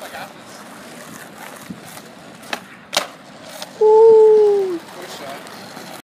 Like, I